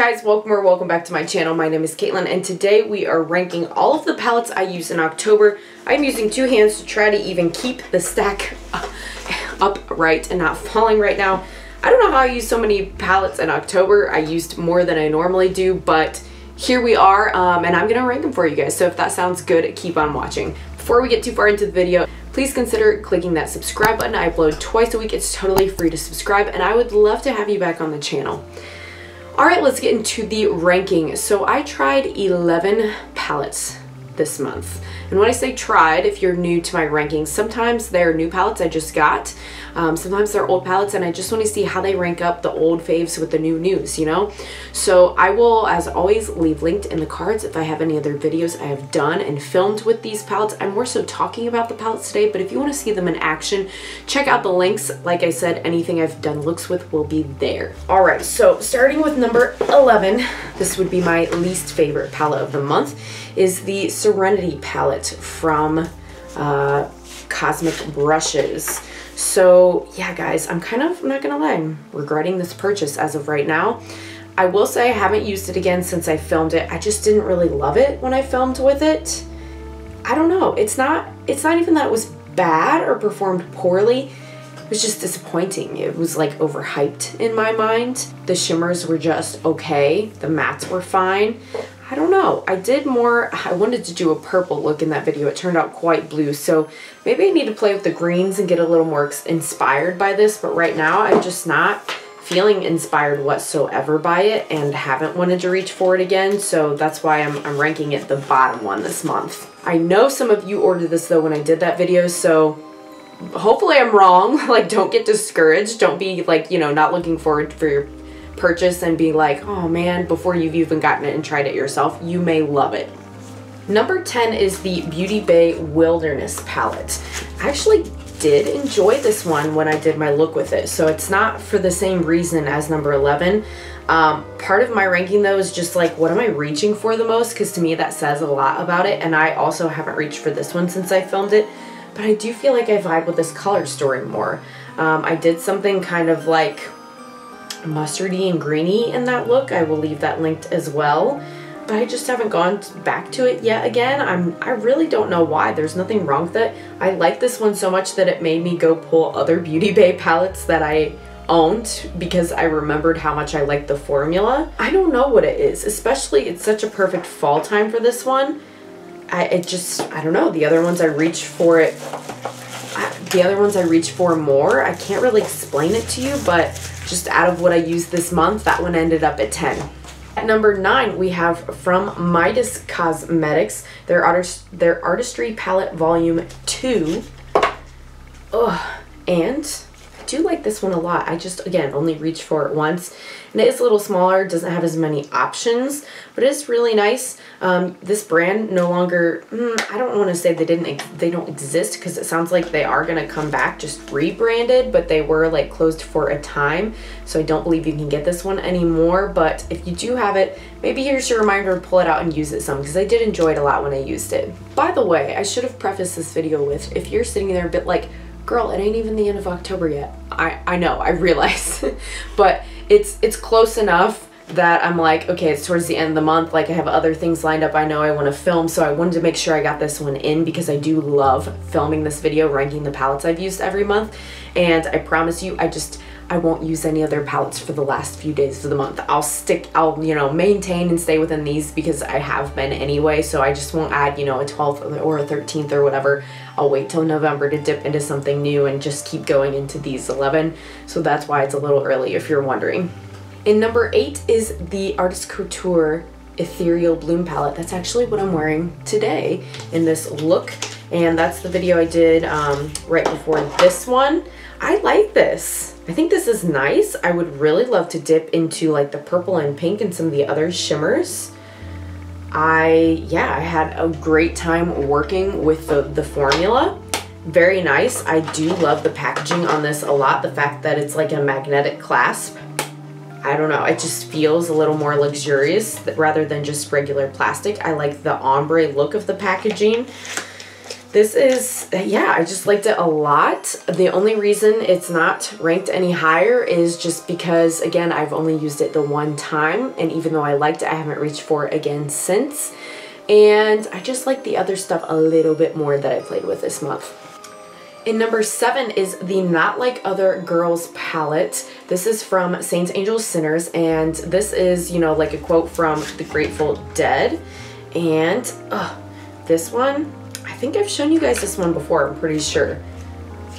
guys, welcome or welcome back to my channel. My name is Kaitlyn and today we are ranking all of the palettes I use in October. I'm using two hands to try to even keep the stack upright and not falling right now. I don't know how I use so many palettes in October. I used more than I normally do, but here we are um, and I'm gonna rank them for you guys. So if that sounds good, keep on watching. Before we get too far into the video, please consider clicking that subscribe button. I upload twice a week. It's totally free to subscribe and I would love to have you back on the channel. All right, let's get into the ranking. So I tried 11 palettes this month. And when I say tried, if you're new to my rankings, sometimes they're new palettes I just got. Um, sometimes they're old palettes and I just want to see how they rank up the old faves with the new news, you know? So I will, as always, leave linked in the cards if I have any other videos I have done and filmed with these palettes. I'm more so talking about the palettes today, but if you want to see them in action, check out the links. Like I said, anything I've done looks with will be there. All right, so starting with number 11, this would be my least favorite palette of the month, is the Serenity palette from uh, Cosmic Brushes. So yeah, guys, I'm kind of, I'm not gonna lie, I'm regretting this purchase as of right now. I will say I haven't used it again since I filmed it. I just didn't really love it when I filmed with it. I don't know. It's not, it's not even that it was bad or performed poorly. It was just disappointing. It was like overhyped in my mind. The shimmers were just okay. The mattes were fine. I don't know. I did more, I wanted to do a purple look in that video. It turned out quite blue. So maybe I need to play with the greens and get a little more inspired by this. But right now I'm just not feeling inspired whatsoever by it and haven't wanted to reach for it again. So that's why I'm, I'm ranking it the bottom one this month. I know some of you ordered this though when I did that video. So hopefully I'm wrong. Like don't get discouraged. Don't be like, you know, not looking forward for your purchase and be like, oh man, before you've even gotten it and tried it yourself, you may love it. Number 10 is the Beauty Bay Wilderness palette. I actually did enjoy this one when I did my look with it, so it's not for the same reason as number 11. Um, part of my ranking though is just like, what am I reaching for the most? Because to me that says a lot about it, and I also haven't reached for this one since I filmed it, but I do feel like I vibe with this color story more. Um, I did something kind of like mustardy and greeny in that look. I will leave that linked as well. But I just haven't gone back to it yet again. I'm, I really don't know why. There's nothing wrong with it. I like this one so much that it made me go pull other Beauty Bay palettes that I owned because I remembered how much I liked the formula. I don't know what it is, especially it's such a perfect fall time for this one. I, it just, I don't know. The other ones I reach for it, the other ones I reach for more. I can't really explain it to you, but just out of what I used this month, that one ended up at 10. At number nine, we have from Midas Cosmetics, their, artist, their Artistry Palette Volume 2. Ugh, and do like this one a lot. I just, again, only reached for it once. And it is a little smaller, doesn't have as many options, but it's really nice. Um, this brand no longer, mm, I don't want to say they didn't, they don't exist because it sounds like they are going to come back just rebranded, but they were like closed for a time. So I don't believe you can get this one anymore. But if you do have it, maybe here's your reminder to pull it out and use it some because I did enjoy it a lot when I used it. By the way, I should have prefaced this video with, if you're sitting there a bit like, girl, it ain't even the end of October yet. I, I know, I realize, but it's, it's close enough that I'm like, okay, it's towards the end of the month. Like I have other things lined up I know I want to film. So I wanted to make sure I got this one in because I do love filming this video, ranking the palettes I've used every month. And I promise you, I just, I won't use any other palettes for the last few days of the month. I'll stick, I'll, you know, maintain and stay within these because I have been anyway. So I just won't add, you know, a 12th or a 13th or whatever. I'll wait till November to dip into something new and just keep going into these 11. So that's why it's a little early if you're wondering. In number eight is the Artist Couture Ethereal Bloom Palette. That's actually what I'm wearing today in this look. And that's the video I did um, right before this one. I like this. I think this is nice. I would really love to dip into like the purple and pink and some of the other shimmers. I, yeah, I had a great time working with the, the formula. Very nice. I do love the packaging on this a lot. The fact that it's like a magnetic clasp I don't know, it just feels a little more luxurious rather than just regular plastic. I like the ombre look of the packaging. This is, yeah, I just liked it a lot. The only reason it's not ranked any higher is just because, again, I've only used it the one time. And even though I liked it, I haven't reached for it again since. And I just like the other stuff a little bit more that I played with this month. In number seven is the Not Like Other Girls palette. This is from Saints, Angels, Sinners, and this is, you know, like a quote from The Grateful Dead. And, uh, this one, think I've shown you guys this one before, I'm pretty sure.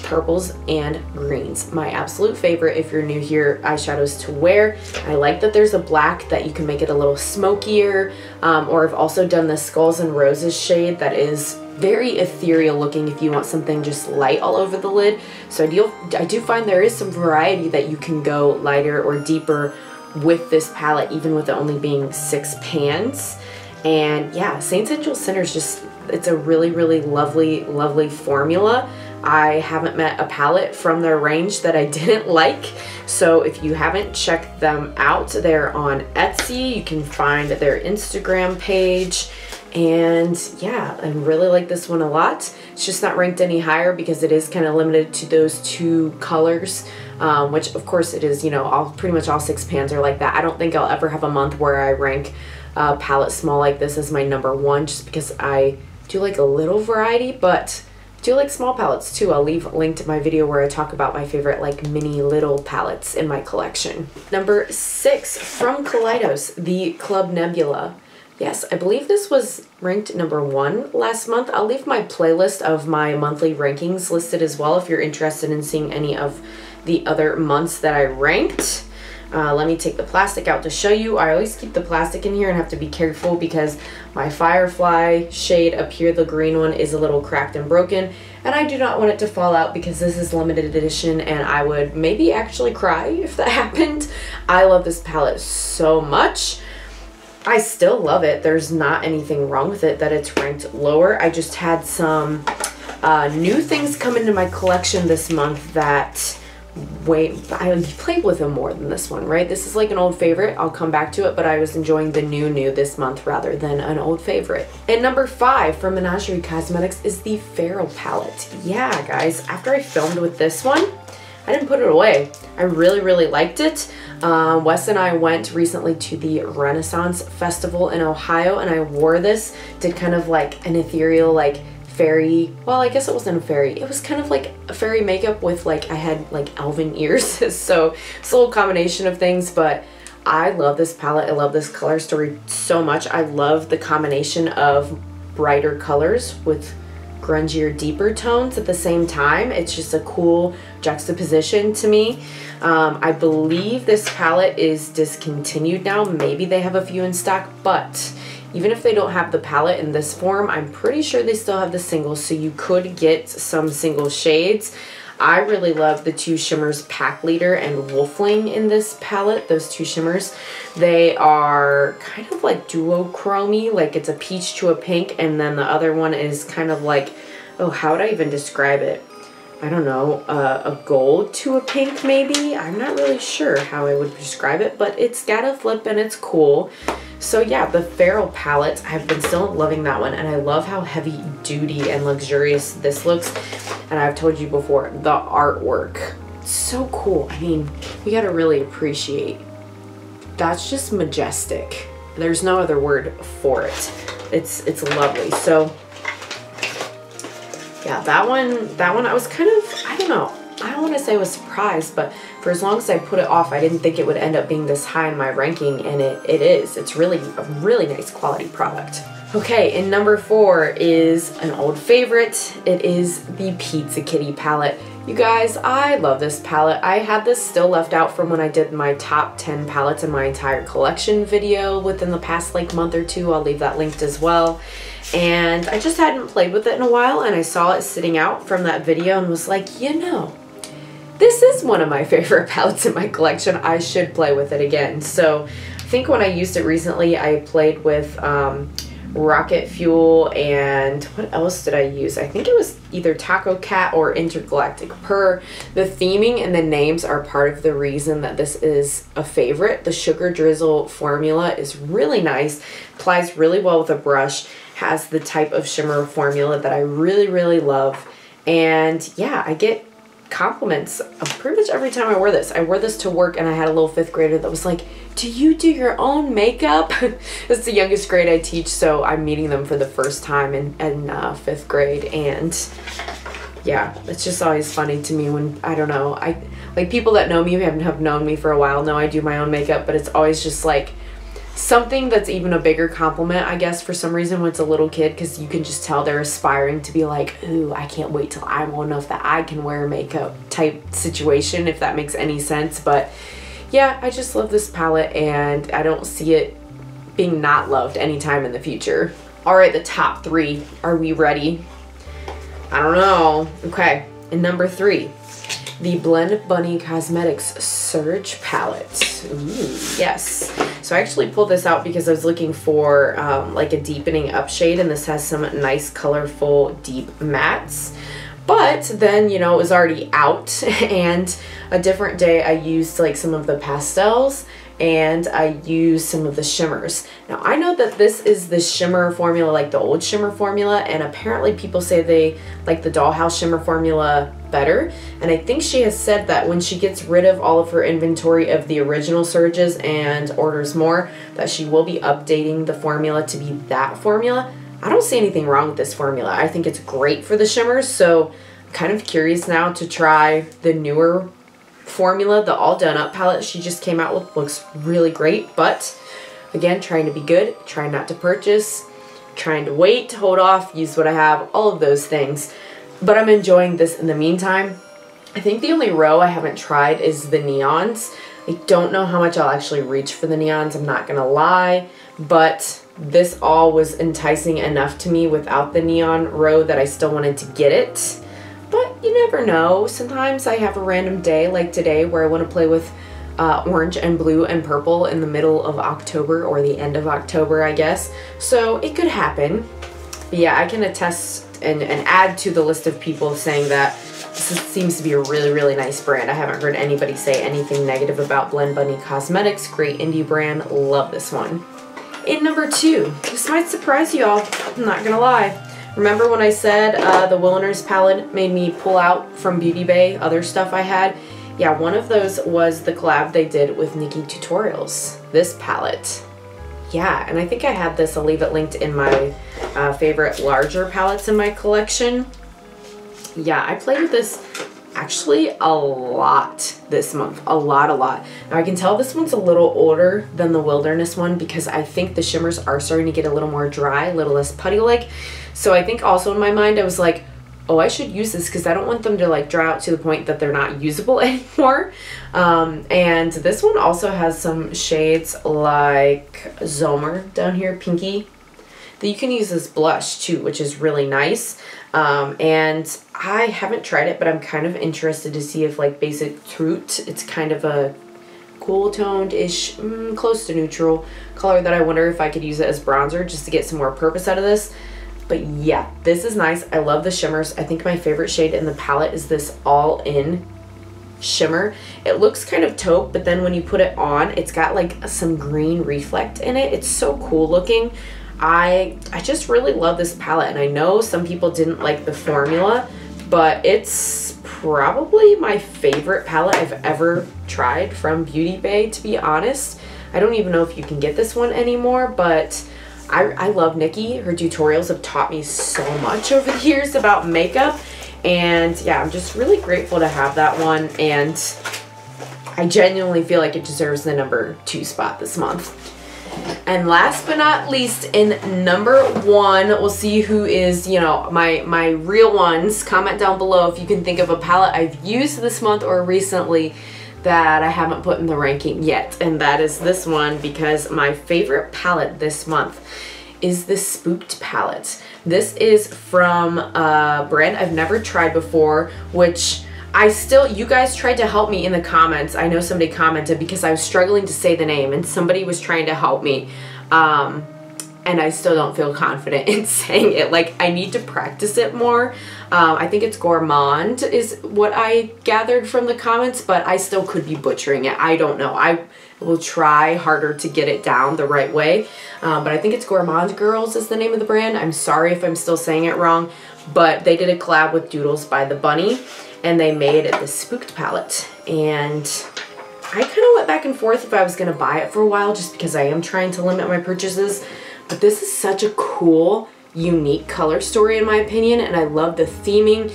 Purples and greens. My absolute favorite if you're new here, eyeshadows to wear. I like that there's a black that you can make it a little smokier. Um, or I've also done the Skulls and Roses shade that is very ethereal looking if you want something just light all over the lid. So I do, I do find there is some variety that you can go lighter or deeper with this palette, even with it only being six pans. And yeah, Saints Angel Sinners just it's a really, really lovely, lovely formula. I haven't met a palette from their range that I didn't like. So if you haven't checked them out, they're on Etsy. You can find their Instagram page. And yeah, I really like this one a lot. It's just not ranked any higher because it is kind of limited to those two colors, um, which of course it is, you know, all pretty much all six pans are like that. I don't think I'll ever have a month where I rank a palette small like this as my number one just because I do like a little variety, but do like small palettes too. I'll leave linked to my video where I talk about my favorite like mini little palettes in my collection. Number six from Kaleidos, the Club Nebula. Yes, I believe this was ranked number one last month. I'll leave my playlist of my monthly rankings listed as well if you're interested in seeing any of the other months that I ranked. Uh, let me take the plastic out to show you. I always keep the plastic in here and have to be careful because my Firefly shade up here, the green one, is a little cracked and broken. And I do not want it to fall out because this is limited edition and I would maybe actually cry if that happened. I love this palette so much. I still love it. There's not anything wrong with it that it's ranked lower. I just had some uh, new things come into my collection this month that wait I played with them more than this one right? This is like an old favorite. I'll come back to it but I was enjoying the new new this month rather than an old favorite. And number five from Menagerie Cosmetics is the Feral palette. Yeah guys after I filmed with this one I didn't put it away. I really really liked it. Uh, Wes and I went recently to the Renaissance Festival in Ohio and I wore this did kind of like an ethereal like fairy, well, I guess it wasn't a fairy. It was kind of like a fairy makeup with like, I had like elven ears. so it's a little combination of things, but I love this palette. I love this color story so much. I love the combination of brighter colors with grungier, deeper tones at the same time. It's just a cool juxtaposition to me. Um, I believe this palette is discontinued now. Maybe they have a few in stock, but even if they don't have the palette in this form, I'm pretty sure they still have the singles, so you could get some single shades. I really love the two shimmers Pack Leader and Wolfling in this palette, those two shimmers. They are kind of like duochromy, like it's a peach to a pink, and then the other one is kind of like, oh, how would I even describe it? I don't know, uh, a gold to a pink maybe? I'm not really sure how I would describe it, but it's got a flip and it's cool. So yeah, the Feral palette, I've been still loving that one and I love how heavy duty and luxurious this looks. And I've told you before, the artwork, so cool. I mean, we gotta really appreciate, that's just majestic. There's no other word for it. It's, it's lovely. So yeah, that one, that one I was kind of, I don't know, I don't want to say I was surprised, but for as long as I put it off, I didn't think it would end up being this high in my ranking, and it, it is. It's really a really nice quality product. Okay, and number four is an old favorite. It is the Pizza Kitty palette. You guys, I love this palette. I had this still left out from when I did my top 10 palettes in my entire collection video within the past like month or two. I'll leave that linked as well. And I just hadn't played with it in a while and I saw it sitting out from that video and was like, you know, this is one of my favorite palettes in my collection. I should play with it again. So I think when I used it recently, I played with um, Rocket Fuel, and what else did I use? I think it was either Taco Cat or Intergalactic Purr. The theming and the names are part of the reason that this is a favorite. The Sugar Drizzle formula is really nice, applies really well with a brush, has the type of shimmer formula that I really, really love. And yeah, I get compliments pretty much every time I wear this. I wore this to work and I had a little fifth grader that was like, do you do your own makeup? it's the youngest grade I teach, so I'm meeting them for the first time in, in uh, fifth grade. And yeah, it's just always funny to me when, I don't know, I like people that know me have, have known me for a while know I do my own makeup, but it's always just like, something that's even a bigger compliment, I guess, for some reason when it's a little kid, because you can just tell they're aspiring to be like, ooh, I can't wait till I'm old enough that I can wear makeup type situation, if that makes any sense. But yeah, I just love this palette and I don't see it being not loved anytime in the future. All right, the top three. Are we ready? I don't know. Okay, and number three, the Blend Bunny Cosmetics Surge Palette. Ooh, yes. So I actually pulled this out because I was looking for um, like a deepening up shade and this has some nice colorful deep mattes. But then, you know, it was already out and a different day I used like some of the pastels and I use some of the shimmers. Now I know that this is the shimmer formula, like the old shimmer formula, and apparently people say they like the Dollhouse shimmer formula better. And I think she has said that when she gets rid of all of her inventory of the original surges and orders more, that she will be updating the formula to be that formula. I don't see anything wrong with this formula. I think it's great for the shimmers, so I'm kind of curious now to try the newer formula, the All Done Up palette she just came out with looks really great, but again, trying to be good, trying not to purchase, trying to wait, hold off, use what I have, all of those things. But I'm enjoying this in the meantime. I think the only row I haven't tried is the neons. I don't know how much I'll actually reach for the neons, I'm not gonna lie, but this all was enticing enough to me without the neon row that I still wanted to get it. But you never know. Sometimes I have a random day like today where I want to play with uh, orange and blue and purple in the middle of October or the end of October, I guess. So it could happen. But yeah, I can attest and, and add to the list of people saying that this seems to be a really, really nice brand. I haven't heard anybody say anything negative about Blend Bunny Cosmetics. Great indie brand. Love this one. In number two, this might surprise you all. I'm not gonna lie. Remember when I said uh, the Wilderness palette made me pull out from Beauty Bay other stuff I had? Yeah, one of those was the collab they did with NikkieTutorials. This palette. Yeah, and I think I had this. I'll leave it linked in my uh, favorite larger palettes in my collection. Yeah, I played with this actually a lot this month. A lot, a lot. Now I can tell this one's a little older than the Wilderness one because I think the shimmers are starting to get a little more dry, a little less putty-like. So I think also in my mind I was like, oh, I should use this because I don't want them to like dry out to the point that they're not usable anymore. Um, and this one also has some shades like Zomer down here, Pinky, that you can use as blush too, which is really nice. Um, and I haven't tried it, but I'm kind of interested to see if like Basic Truth, it's kind of a cool toned-ish, mm, close to neutral color that I wonder if I could use it as bronzer just to get some more purpose out of this. But yeah, this is nice. I love the shimmers. I think my favorite shade in the palette is this all-in shimmer. It looks kind of taupe, but then when you put it on, it's got like some green reflect in it. It's so cool looking. I, I just really love this palette and I know some people didn't like the formula, but it's probably my favorite palette I've ever tried from Beauty Bay, to be honest. I don't even know if you can get this one anymore, but I, I love Nikkie. Her tutorials have taught me so much over the years about makeup. And yeah, I'm just really grateful to have that one. And I genuinely feel like it deserves the number two spot this month. And last but not least, in number one, we'll see who is, you know, my, my real ones. Comment down below if you can think of a palette I've used this month or recently that I haven't put in the ranking yet. And that is this one because my favorite palette this month is the Spooked palette. This is from a brand I've never tried before, which I still, you guys tried to help me in the comments. I know somebody commented because I was struggling to say the name and somebody was trying to help me. Um, and I still don't feel confident in saying it. Like, I need to practice it more. Um, I think it's gourmand is what I gathered from the comments, but I still could be butchering it. I don't know. I will try harder to get it down the right way. Um, but I think it's Gourmand Girls is the name of the brand. I'm sorry if I'm still saying it wrong, but they did a collab with Doodles by the Bunny, and they made the Spooked palette. And I kind of went back and forth if I was going to buy it for a while just because I am trying to limit my purchases. But this is such a cool, unique color story in my opinion, and I love the theming.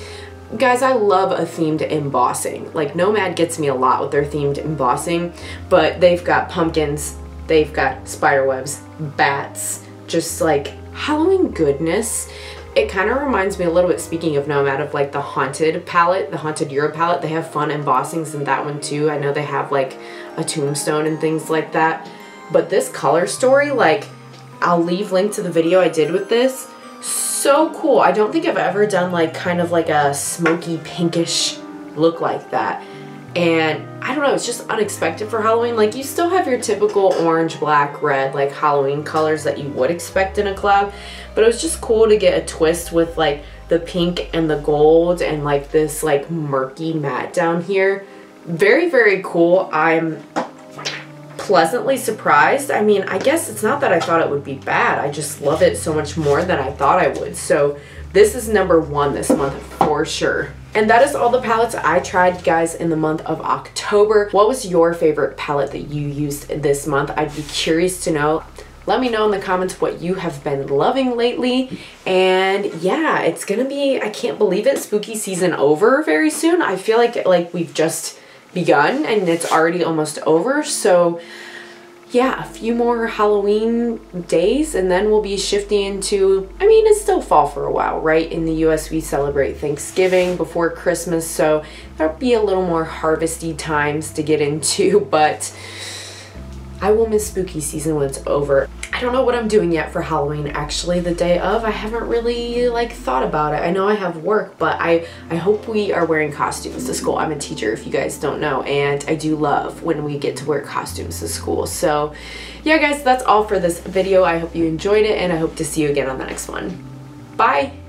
Guys, I love a themed embossing. Like Nomad gets me a lot with their themed embossing, but they've got pumpkins, they've got spiderwebs, bats, just like Halloween goodness. It kind of reminds me a little bit, speaking of Nomad, of like the Haunted palette, the Haunted Euro palette. They have fun embossings in that one too. I know they have like a tombstone and things like that. But this color story, like, I'll leave link to the video I did with this so cool. I don't think I've ever done like kind of like a smoky pinkish look like that. And I don't know, it's just unexpected for Halloween. Like you still have your typical orange, black, red, like Halloween colors that you would expect in a club. But it was just cool to get a twist with like the pink and the gold and like this like murky matte down here. Very, very cool. I'm pleasantly surprised. I mean, I guess it's not that I thought it would be bad. I just love it so much more than I thought I would. So this is number one this month for sure. And that is all the palettes I tried, guys, in the month of October. What was your favorite palette that you used this month? I'd be curious to know. Let me know in the comments what you have been loving lately. And yeah, it's gonna be, I can't believe it, spooky season over very soon. I feel like like we've just begun and it's already almost over. So yeah, a few more Halloween days and then we'll be shifting into, I mean, it's still fall for a while, right? In the US, we celebrate Thanksgiving before Christmas, so there'll be a little more harvesty times to get into, but I will miss spooky season when it's over. I don't know what I'm doing yet for Halloween actually the day of. I haven't really like thought about it. I know I have work, but I, I hope we are wearing costumes to school. I'm a teacher if you guys don't know, and I do love when we get to wear costumes to school. So yeah guys, that's all for this video. I hope you enjoyed it and I hope to see you again on the next one. Bye!